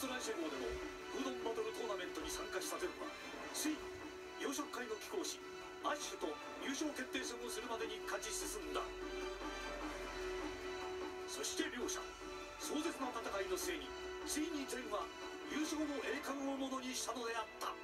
ストランシェ号でもフードバトルトーナメントに参加したゼロはついに養殖会の貴公子アッシュと優勝決定戦をするまでに勝ち進んだ。そして両者壮絶な戦いの末についにゼンは優勝の栄冠をものにしたのであった。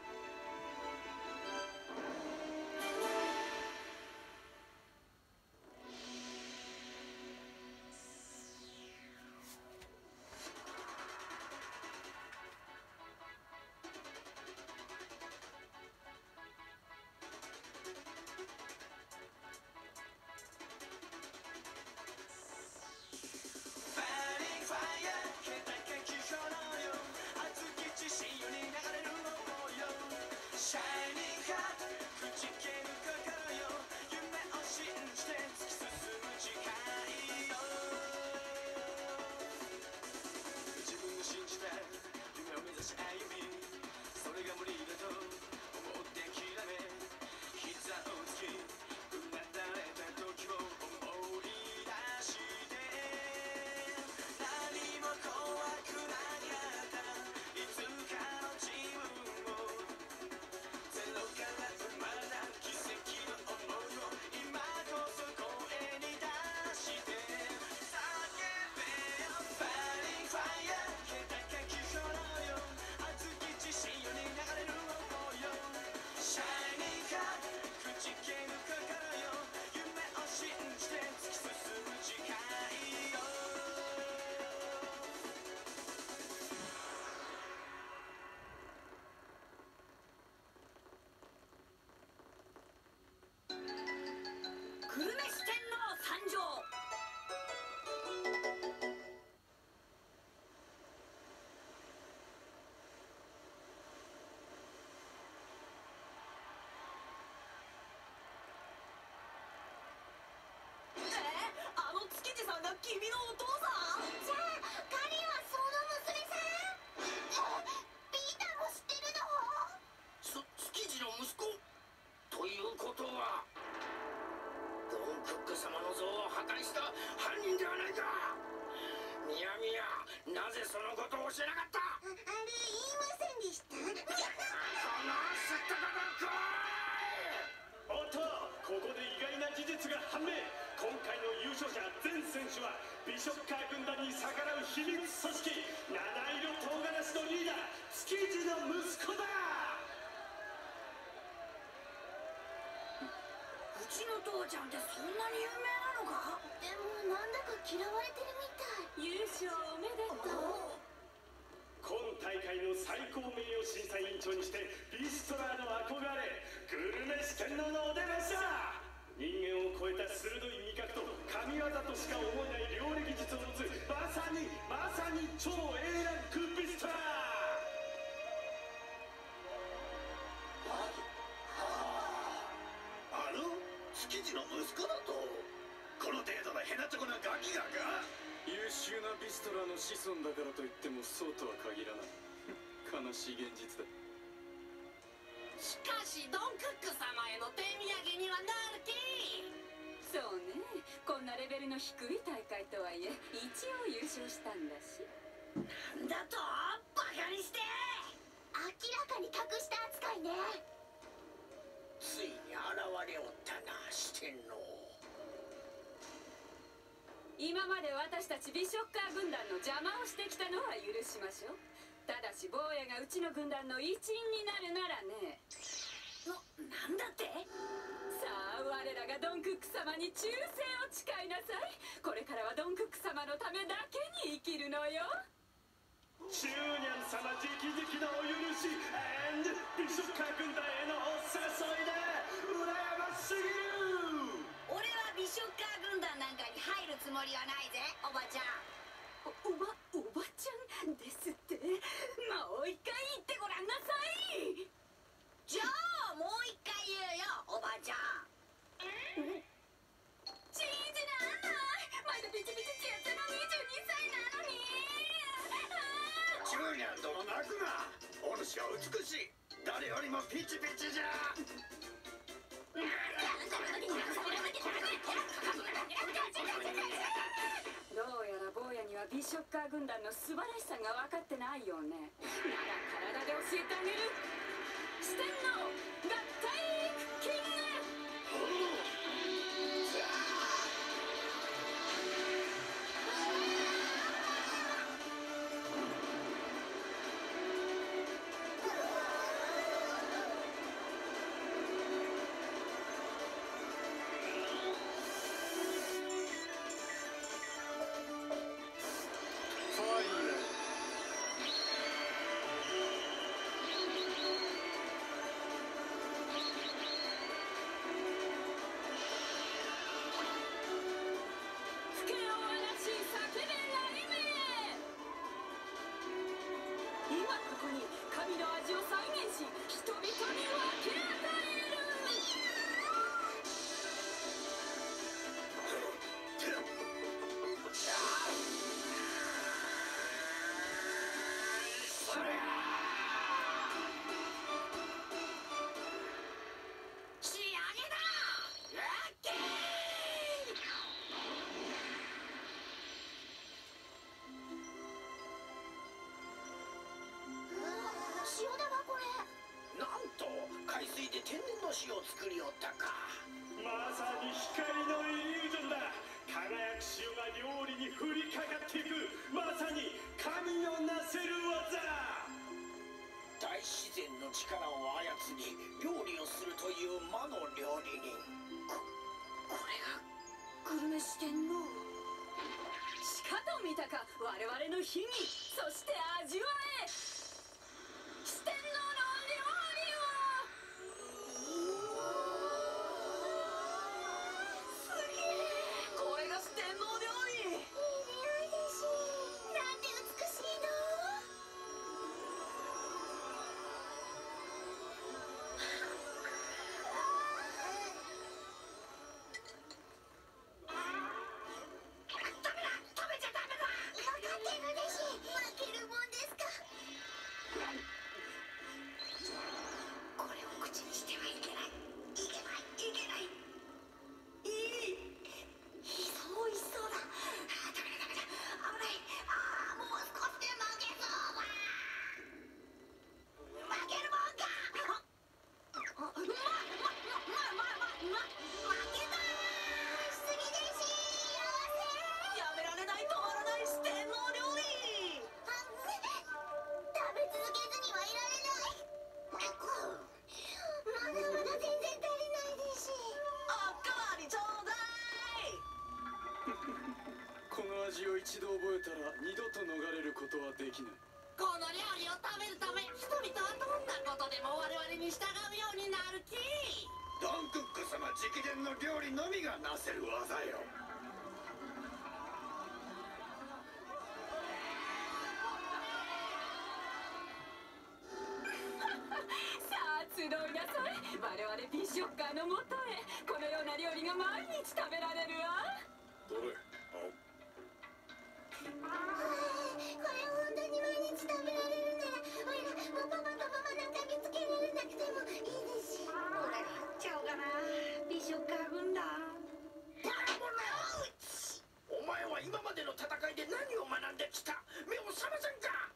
父ちゃんってそんなに有名なのか？でもなんだか嫌われてるみたい。優勝おめでとう。今大会の最高名誉審査委員長にしてビストラーの憧れグルメ四天王のお出ましだ人間を超えた鋭い味覚と神業としか思えない料理技術を持つまさにまさに超 A ランクビストラー秀なビストラーの子孫だからといってもそうとは限らない悲しい現実だ。しかしドンクック様への手土産にはなるきそうね。こんなレベルの低い大会とはいえ一応優勝したんだし。なんだとバカにして。明らかに隠した扱いね。ついに現れおったな四天王今まで私たち美食家軍団の邪魔をしてきたのは許しましょう。ただし坊やがうちの軍団の一員になるならね。ななんだって？さあ我らがドンクック様に忠誠を誓いなさい。これからはドンクック様のためだけに生きるのよ。チューニャン様直々のお許し and 美食家軍団へのお誘いで羨ショッカー軍団の素晴らしさが分かってないようね。なら体で教えてあげる。四天王で天然の塩を作りおったか。まさに光のイリュージョンだ。輝く潮が料理に降りかかっていく。まさに神のなせる技。大自然の力を操り料理をするという魔の料理人。これがグルメ四天王。しかと見たか我々の秘技そして味わえ。四天王の料理たら二度と逃れることはできない。この料理を食べるため人々はどんなことでも我々に従うようになるき。ドンクック様直伝の料理のみがなせる技よ。さあ集いなさい。我々ビショッカーのもとへ。このような料理が毎日食べられるわ。どれ？今までの戦いで何を学んできた目を覚ませんか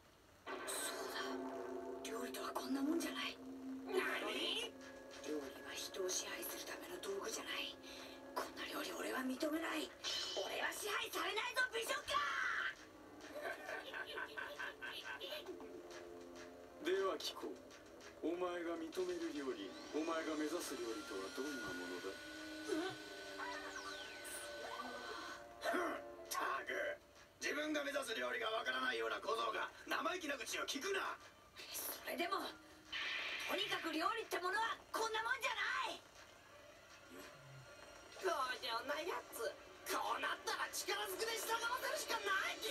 認める料理お前が目指す料理とはどんなものだ？ったく自分が目指す料理がわからないような小僧が生意気な口を聞くな。それでもとにかく料理ってものはこんなもんじゃない。強情なやつこうなったら力ずくで従わせるしかないき。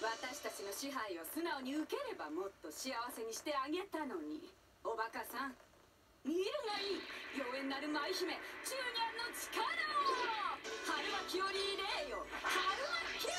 私たちの支配を素直に受ければもっと幸せにしてあげたのにおバカさん。見るがいい。妖艶なる舞姫。中ニャンの力を。春巻きより入れよ。春巻き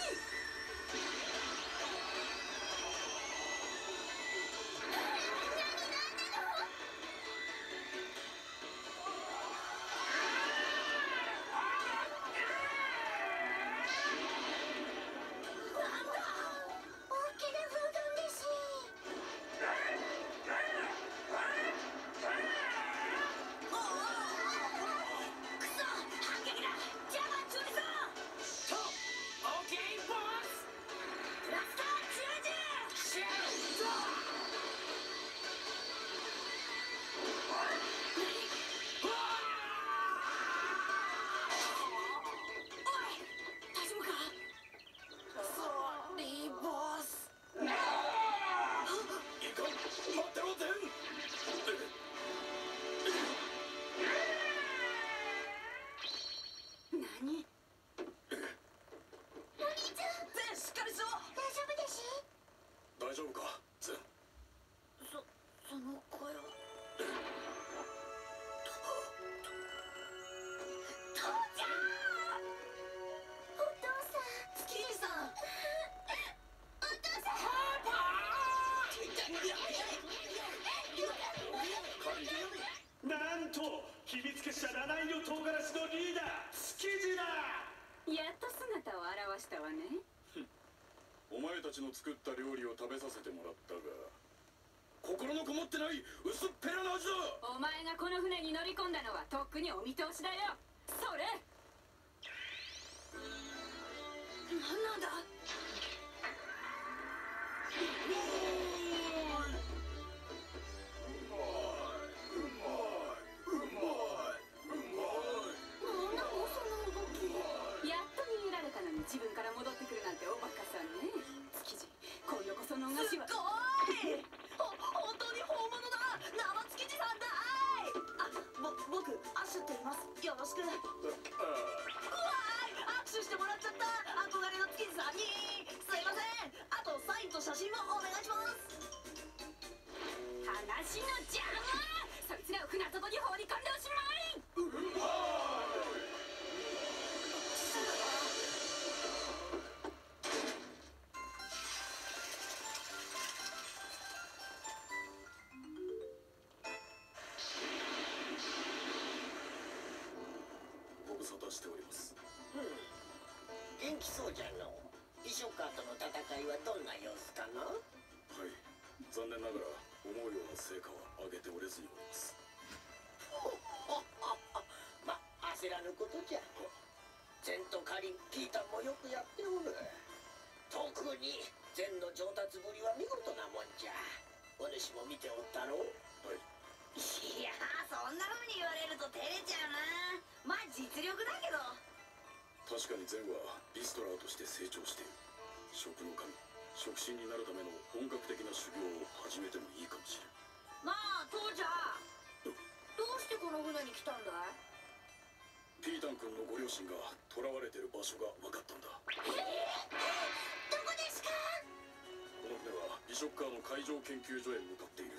ちの作った料理を食べさせてもらったが心のこもってない薄っぺらな味だ。お前がこの船に乗り込んだのはとっくにお見通しだよ。沙汰しております。元気そうじゃの。ビショッカーとの戦いはどんな様子かなはい。残念ながら思うような成果は上げておれずにおります。ま焦らぬことじゃ。ゼンとカリンピータンもよくやっておる。特にゼンの上達ぶりは見事なもんじゃ。お主も見ておったろう。はい。いやーそんな風に言われると照れちゃうなまあ実力だけど。確かにゼンはリストラーとして成長している。食の神食神になるための本格的な修行を始めてもいいかもしれん。なあ父ちゃん。どうしてこの船に来たんだい？ピータン君のご両親が囚われてる場所が分かったんだ。どこですか？この船はビショッカーの海上研究所へ向かっている。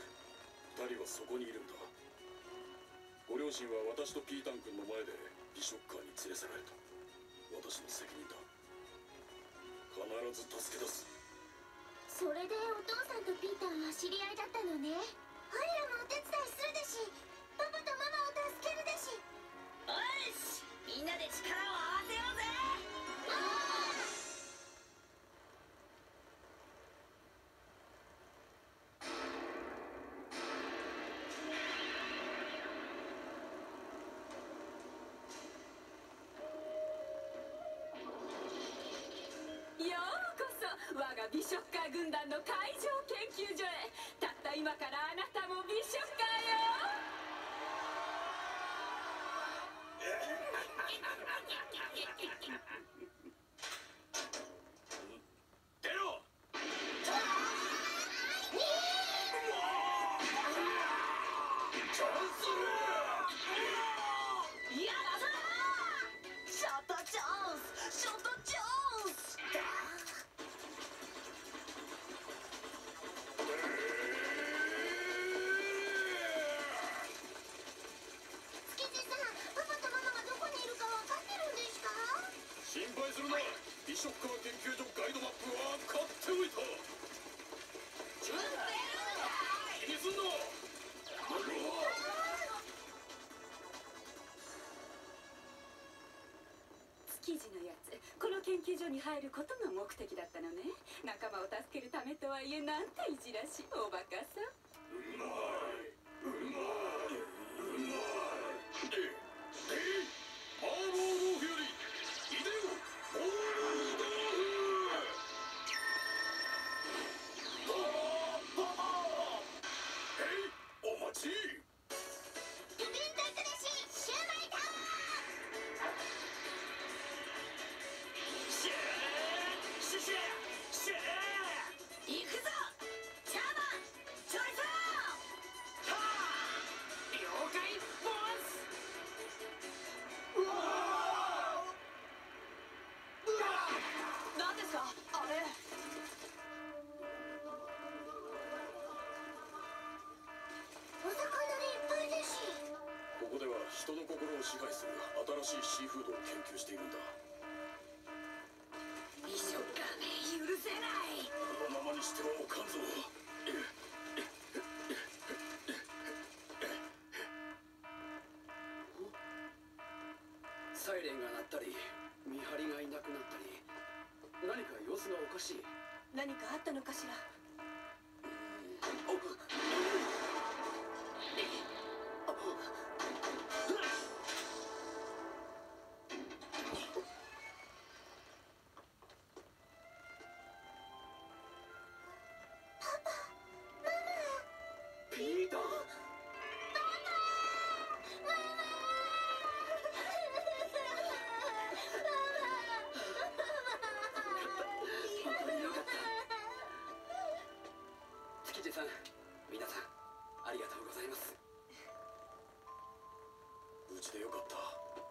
二人はそこにいるんだ。ご両親は私とピータン君の前でビショッカーに連れ去られた。私の責任だ。必ず助け出す。それでお父さんとピータンは知り合いだったのね。今からあなたも美食家よ。心配するな。ビショッカー研究所ガイドマップは買っておいた。気にすんのやつ。この研究所に入ることが目的だったのね。仲間を助けるためとはいえなんていじらしいおバカさ。ん麻婆豆ーフードを研究しているんだ。美食画面許せない。このままにしてはおかんぞサイレンが鳴ったり見張りがいなくなったり何か様子がおかしい。何かあったのかしら？あっちでよかった。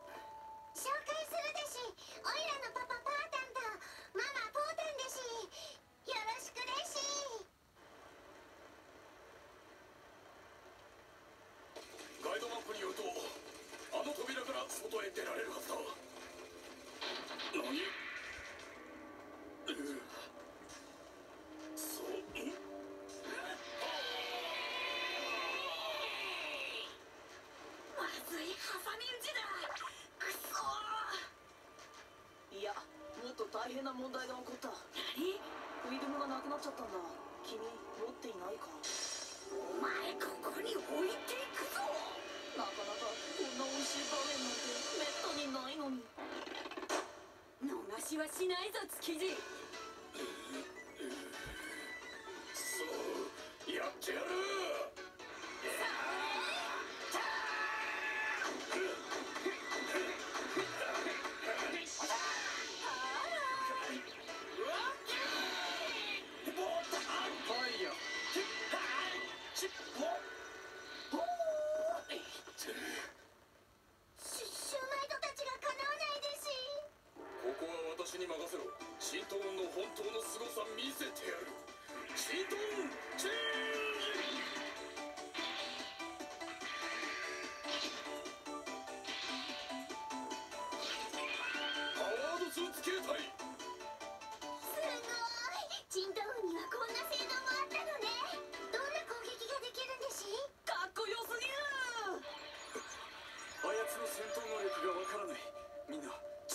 変な問題が起こった。何フィルムがなくなっちゃったんだ。君持っていないか？お前ここに置いていくぞ！なかなかこんな美味しい場面なんてめったにないのに。逃しはしないぞ築地！そうやってやる！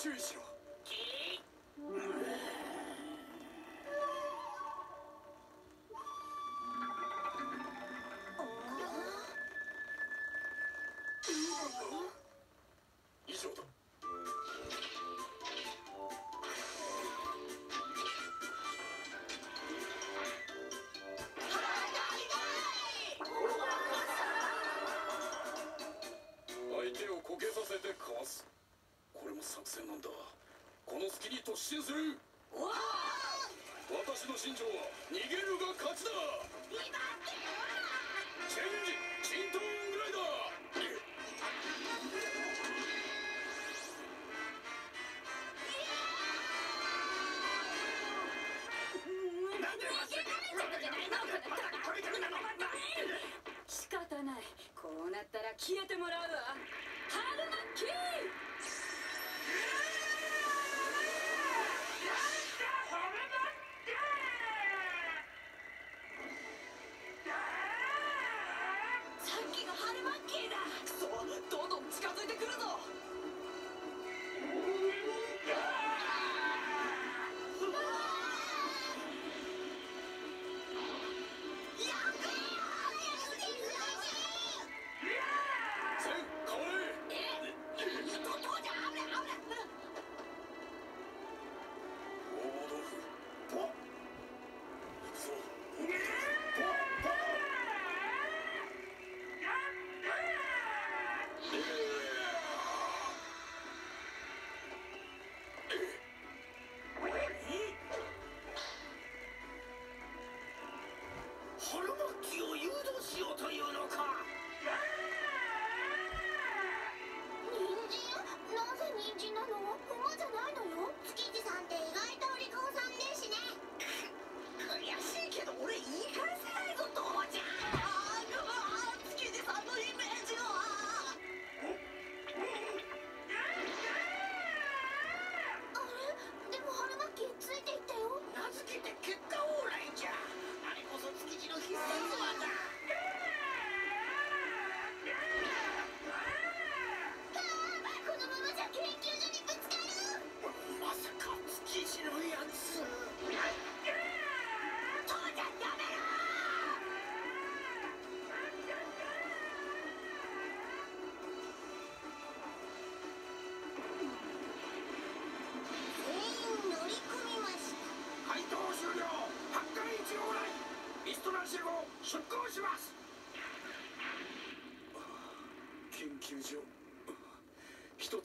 Seriously. 突進する。私の身長は逃げるが勝ちだ。チェンジ。チントングライダー仕方ないこうなったら消えてもらうわ春巻き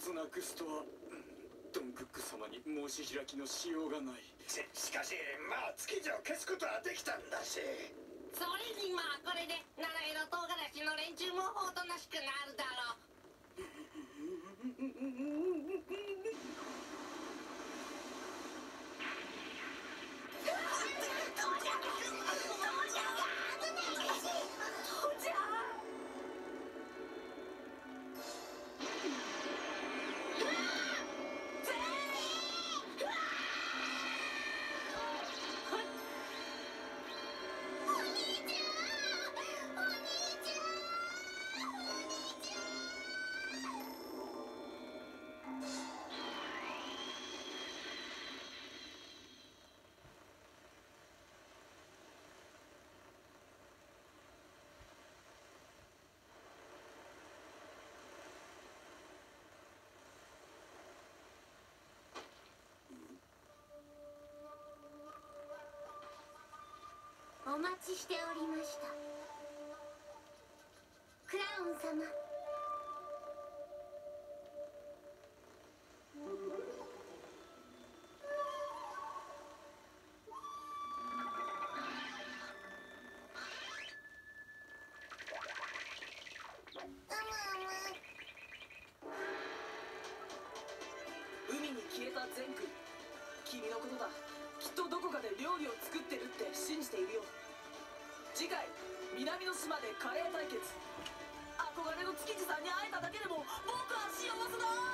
つなくすとはうんドンクック様に申し開きのしようがない。ししかしまあ築地を消すことはできたんだし。それにまあこれで七色唐辛子の連中もおとなしくなるだろうお待ちしておりました。クラウン様。島でカレー対決。憧れの築地さんに会えただけでも僕は幸せだ。